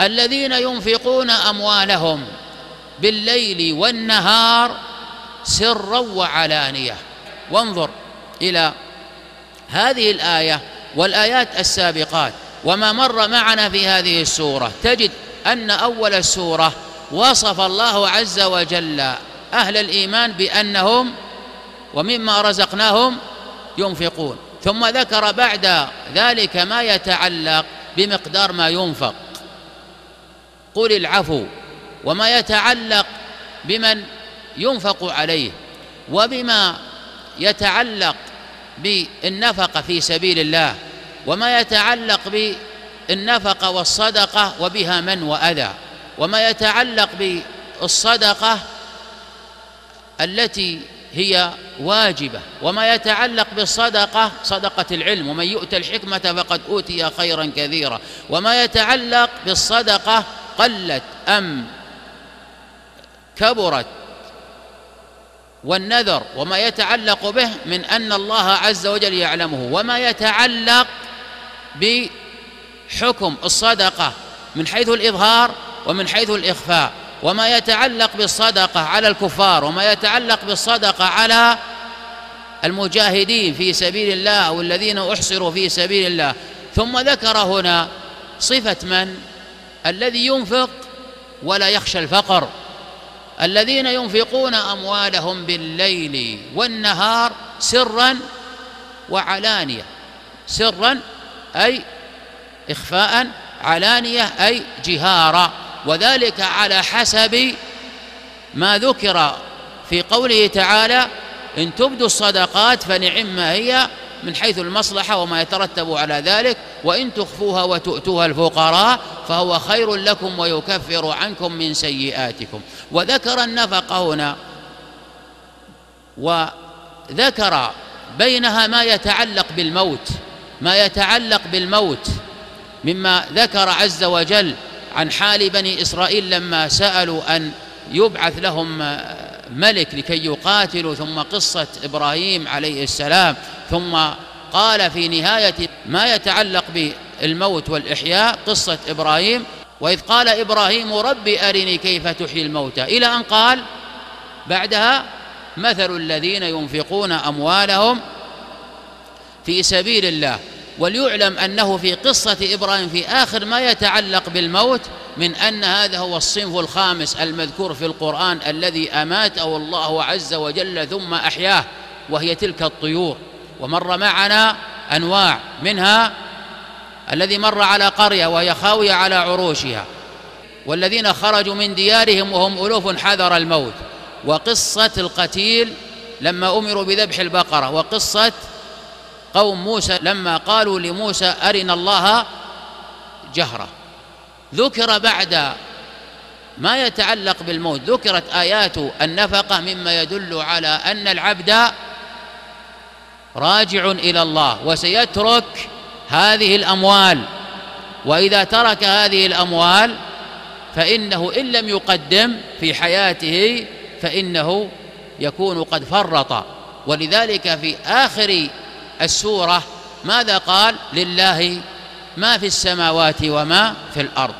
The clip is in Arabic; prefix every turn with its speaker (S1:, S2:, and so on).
S1: الذين ينفقون أموالهم بالليل والنهار سرا وعلانية. وانظر إلى هذه الآية والآيات السابقات وما مر معنا في هذه السورة. تجد أن أول السوره وصف الله عز وجل أهل الإيمان بأنهم ومما رزقناهم ينفقون. ثم ذكر بعد ذلك ما يتعلق بمقدار ما ينفق. قل العفو وما يتعلق بمن ينفق عليه وبما يتعلق بالنفقة في سبيل الله وما يتعلق بالنفقة والصدقة وبها من وأذى وما يتعلق بالصدقة التي هي واجبة وما يتعلق بالصدقة صدقة العلم ومن يؤت الحكمة فقد أوتي خيرا كثيرا وما يتعلق بالصدقة قلت أم كبرت والنذر وما يتعلق به من أن الله عز وجل يعلمه وما يتعلق بحكم الصدقة من حيث الإظهار ومن حيث الإخفاء وما يتعلق بالصدقة على الكفار وما يتعلق بالصدقة على المجاهدين في سبيل الله أو الذين أحصروا في سبيل الله. ثم ذكر هنا صفة من؟ الذي ينفق ولا يخشى الفقر. الذين ينفقون أموالهم بالليل والنهار سرا وعلانية. سرا أي اخفاء علانية أي جهارا وذلك على حسب ما ذكر في قوله تعالى إن تبدوا الصدقات فنعم هي من حيث المصلحة وما يترتب على ذلك وإن تخفوها وتؤتوها الفقراء فهو خير لكم ويكفر عنكم من سيئاتكم. وذكر النفقه هنا وذكر بينها ما يتعلق بالموت ما يتعلق بالموت مما ذكر عز وجل عن حال بني إسرائيل لما سألوا أن يبعث لهم ملك لكي يقاتلوا ثم قصة إبراهيم عليه السلام ثم قال في نهاية ما يتعلق بالموت والإحياء قصة إبراهيم وإذ قال إبراهيم رب أرني كيف تحيي الموتى. إلى أن قال بعدها مثل الذين ينفقون أموالهم في سبيل الله وليعلم أنه في قصة إبراهيم في آخر ما يتعلق بالموت من أن هذا هو الصنف الخامس المذكور في القرآن الذي أماته الله عز وجل ثم أحياه وهي تلك الطيور. ومر معنا أنواع منها الذي مر على قرية وهي خاوية على عروشها والذين خرجوا من ديارهم وهم ألوف حذر الموت. وقصة القتيل لما أمروا بذبح البقرة وقصة قوم موسى لما قالوا لموسى أرنا الله جهرة. ذكر بعد ما يتعلق بالموت ذكرت آيات النفقة مما يدل على أن العبد راجع إلى الله وسيترك هذه الأموال. وإذا ترك هذه الأموال فإنه إن لم يقدم في حياته فإنه يكون قد فرط. ولذلك في آخر السورة ماذا قال؟ لله ما في السماوات وما في الأرض.